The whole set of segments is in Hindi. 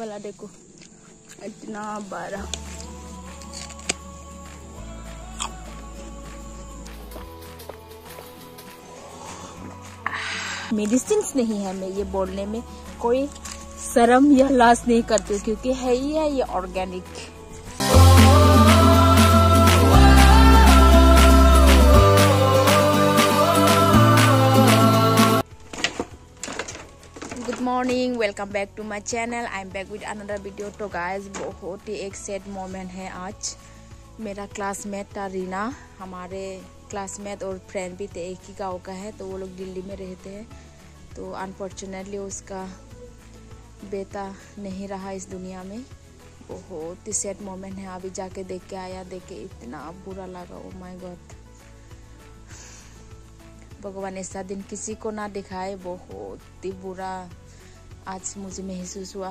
वाला देखो। इतना बारा मेडिसिन नहीं है मैं ये बोलने में कोई शर्म या लाश नहीं करती क्योंकि है ही है, ये organic welcome back to my channel I am back with another video तो गाइस बहुत ही एक सेट मोमेंट है आज। मेरा क्लासमेट था रीना। हमारे क्लासमेट और फ्रेंड भी थे, एक ही गाँव का है तो वो लोग दिल्ली में रहते हैं। तो अनफॉर्चुनेटली उसका बेटा नहीं रहा इस दुनिया में। बहुत ही सेट मोमेंट है। अभी जाके देख के आया, देख के इतना बुरा लगा। ओ माय गॉड भगवान ऐसा दिन किसी को ना दिखाए। बहुत ही बुरा आज मुझे महसूस हुआ।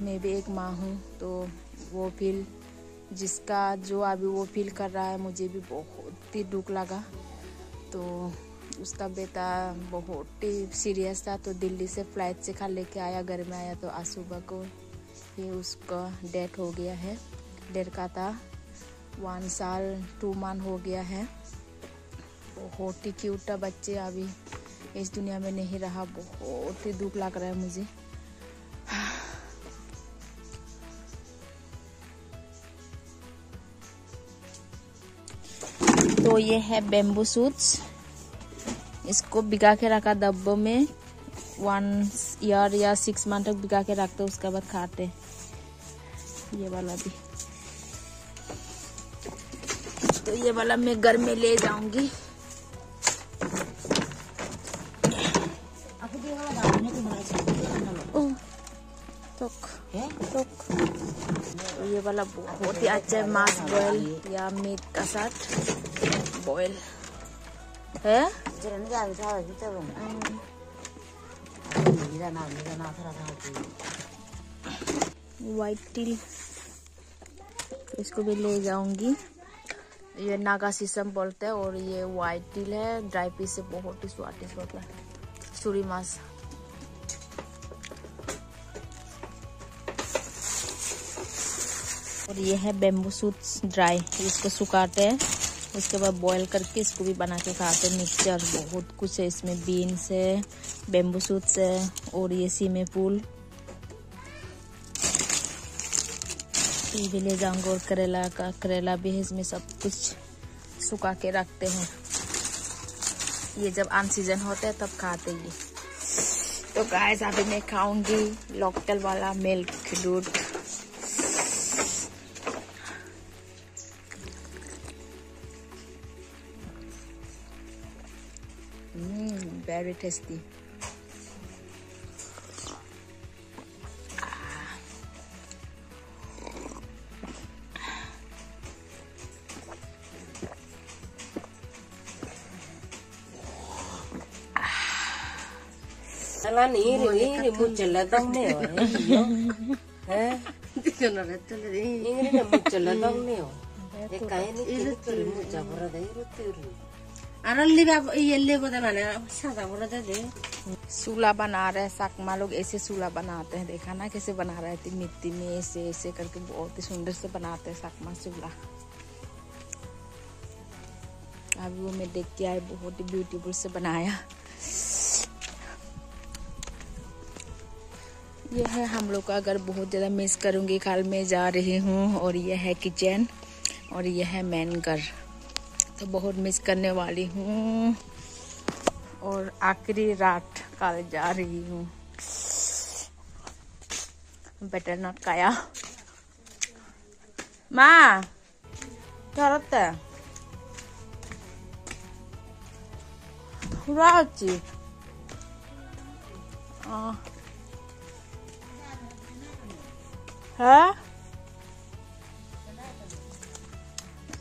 मैं भी एक माँ हूँ तो वो फील जिसका जो अभी वो फील कर रहा है, मुझे भी बहुत ही दुख लगा। तो उसका बेटा बहुत ही सीरियस था तो दिल्ली से फ़्लाइट से खा लेके आया, घर में आया तो आज सुबह को ही उसका डेथ हो गया है। डेढ़ का था वन साल टू मंथ हो गया है। बहुत ही क्यूट था बच्चे अभी। इस दुनिया में नहीं रहा, बहुत ही दुख लग रहा है मुझे। तो ये है बेम्बू सूट्स इसको बिगा के रखा डब्बों में। वन ईयर या सिक्स मंथ तक बिगा के रखते उसके बाद खाते ये वाला भी। तो ये वाला मैं घर में ले जाऊँगी। ये वाला बहुत ही अच्छा है मास बॉयल या मीट का साथ। बॉयल है? वाइट टिल इसको भी ले जाऊँगी। ये नागा सीसम बोलते हैं और ये वाइट टिल है। ड्राई पीस से बहुत ही स्वादिष्ट होता है। सूरी मास और ये है बेम्बू सूट्स ड्राई इसको सुखाते हैं। उसके बाद बॉईल करके इसको भी बना के खाते हैं। मिक्सचर बहुत कुछ है, इसमें बीन्स है बेम्बू सूट्स है और ये सीमे फूल ले जाऊँगा और करेला का, करेला भी है, इसमें सब कुछ सुखा के रखते हैं। ये जब अन सीज़न होते है, तब खाते ये। तो गाय अभी मैं खाऊँगी लोकल वाला मिल्क दूध। Mmm, very tasty. Ah. Alan iri muncul datang nih, oh, eh, iya. eh? ini nih muncul datang nih, oh. iya, eh, kain ini muncul berada iri iri. Ini सूला बना रहे सकमा लोग ऐसे सूला बनाते हैं, देखा ना कैसे बना रहे थे मिट्टी में ऐसे ऐसे करके बहुत ही सुंदर से बनाते हैं सकमा सूला। अभी वो मैं देख के आई, बहुत ही ब्यूटीफुल से बनाया। यह है, हम लोग का अगर बहुत ज़्यादा मिस करूँगी, कल मैं जा रही हूँ और यह है किचन और यह है मैन घर। तो बहुत मिस करने वाली हूँ। और आखिरी रात कल जा रही हूँ। बेटर नॉट काया। माँ डरत हाँ। हाँ?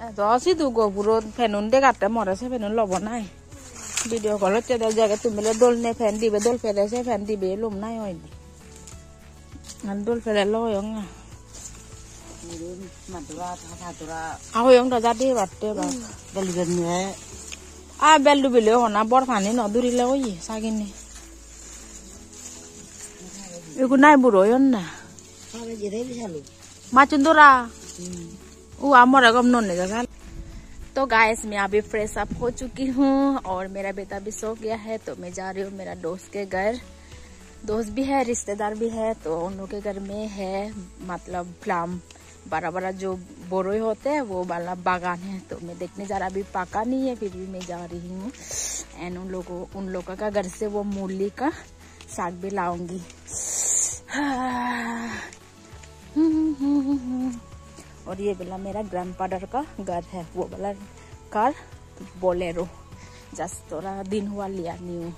দশই দু গোপুরো ফেনুন দে গাটটা মরেছে ফেনুন লব নাই ভিডিও কলত তে জায়গা তুমি দোল নে ফ্যান দিবে দোল ফেলেছে ফ্যান দিবে লুম নাই হয়নি আর দোল ফেলে লয়ং না আহয়ংটা যা দিয়ে বাটতে বা আ বেল ডুবিলেও হনা বর ফানি নদুরিলে ওই সাগিনি এগুলো নাই বুড়ো না মাচুন তোরা वो तो गाइस मैं अभी फ्रेश अप हो चुकी हूँ और मेरा बेटा भी सो गया है तो मैं जा रही हूँ मेरा दोस्त के घर। दोस्त भी है, रिश्तेदार भी है तो उन लोग के घर में है मतलब फ्लाम बड़ा बड़ा जो बोरो होते हैं, वो वाला बागान है। तो मैं देखने जा रहा, अभी पाका नहीं है, फिर भी मैं जा रही हूँ। एंड उन लोगों उन लोगों का घर से वो मूली का साग भी लाऊँगी। हाँ। और ये वाला मेरा ग्रैंड फादर का घर है, वो वाला कार बोलेरो जस्ट थोड़ा दिन हुआ, लिया न्यू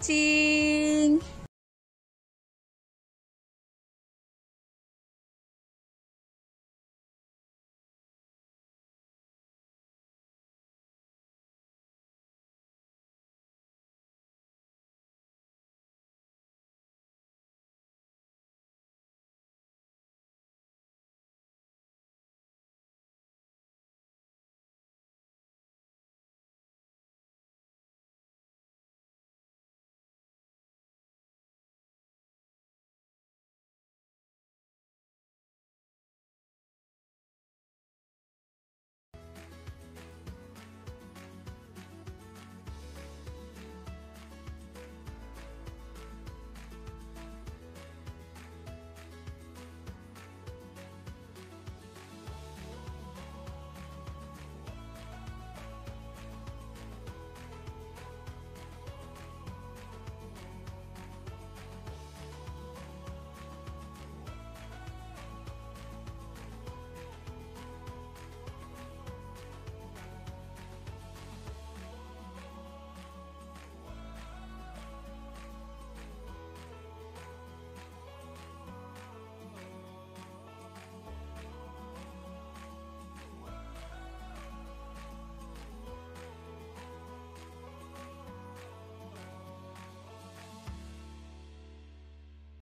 知